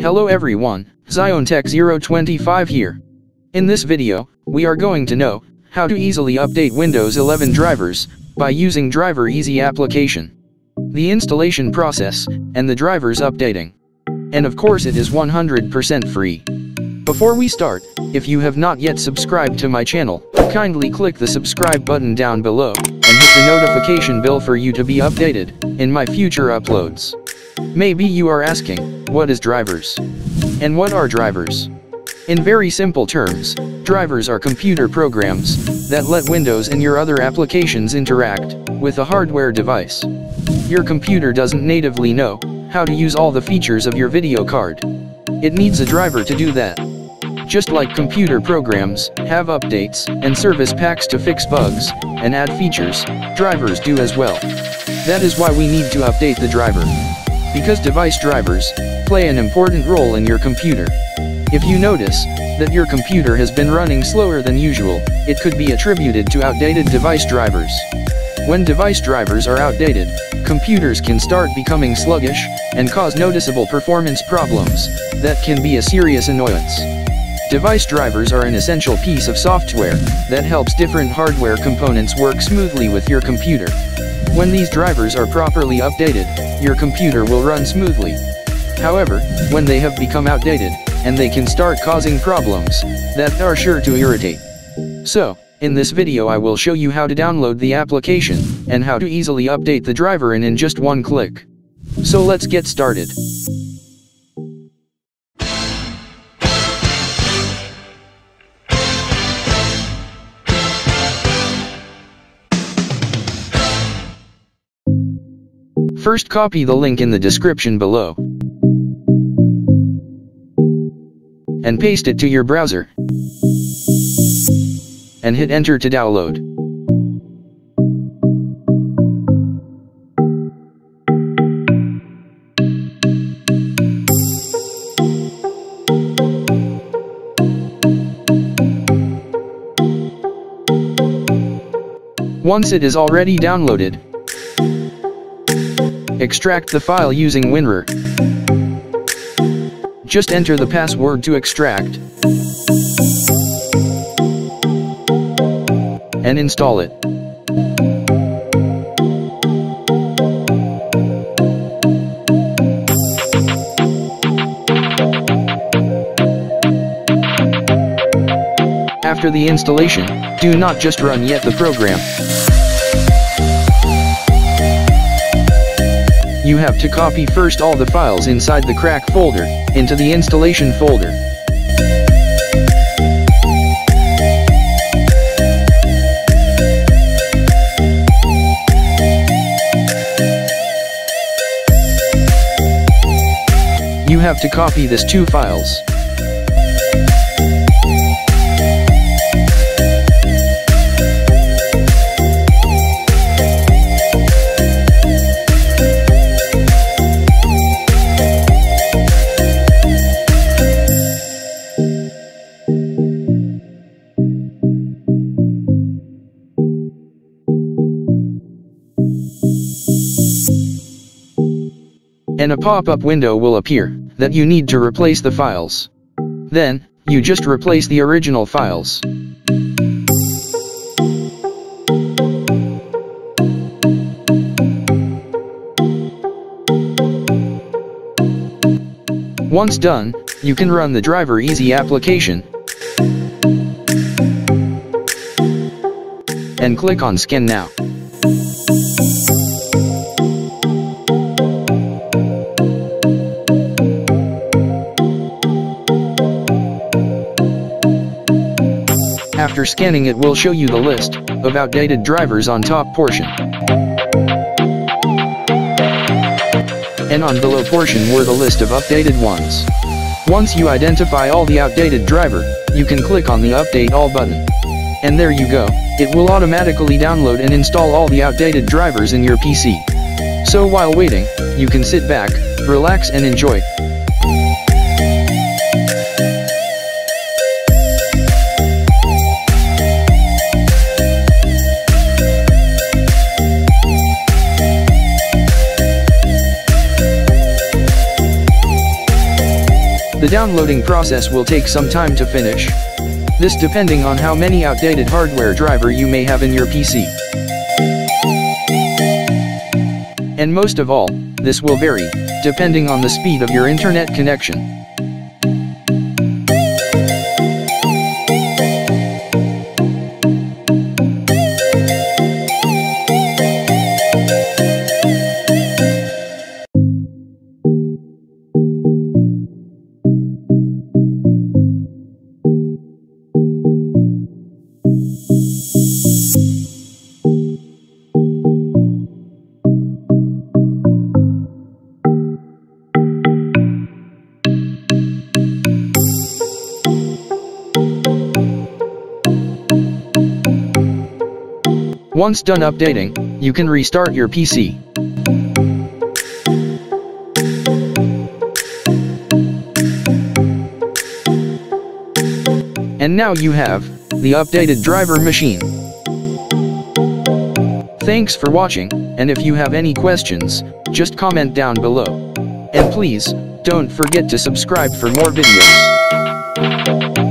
Hello everyone, ZionTech025 here. In this video, we are going to know how to easily update Windows 11 drivers by using Driver Easy application. The installation process and the drivers updating. And of course it is 100% free. Before we start, if you have not yet subscribed to my channel, kindly click the subscribe button down below, and hit the notification bell for you to be updated in my future uploads. Maybe you are asking, what is drivers? And what are drivers? In very simple terms, drivers are computer programs that let Windows and your other applications interact with a hardware device. Your computer doesn't natively know how to use all the features of your video card. It needs a driver to do that. Just like computer programs have updates and service packs to fix bugs and add features, drivers do as well. That is why we need to update the driver. Because device drivers play an important role in your computer. If you notice that your computer has been running slower than usual, it could be attributed to outdated device drivers. When device drivers are outdated, computers can start becoming sluggish and cause noticeable performance problems that can be a serious annoyance. Device drivers are an essential piece of software that helps different hardware components work smoothly with your computer. When these drivers are properly updated, your computer will run smoothly. However, when they have become outdated, and they can start causing problems that are sure to irritate. So, in this video I will show you how to download the application, and how to easily update the driver in in just one click. So let's get started. First copy the link in the description below. And paste it to your browser. And hit enter to download. Once it is already downloaded, extract the file using WinRAR. Just enter the password to extract, and install it. After the installation, do not just run yet the program. You have to copy first all the files inside the crack folder, into the installation folder. You have to copy these two files. And a pop-up window will appear, that you need to replace the files. Then, you just replace the original files. Once done, you can run the Driver Easy application, and click on Scan Now. After scanning it will show you the list of outdated drivers on top portion. And on below portion were the list of updated ones. Once you identify all the outdated driver, you can click on the Update All button. And there you go, it will automatically download and install all the outdated drivers in your PC. So while waiting, you can sit back, relax and enjoy. Downloading process will take some time to finish. This depending on how many outdated hardware driver you may have in your PC. And most of all, this will vary, depending on the speed of your internet connection. Once done updating, you can restart your PC. And now you have, the updated driver machine. Thanks for watching, and if you have any questions, just comment down below. And please, don't forget to subscribe for more videos.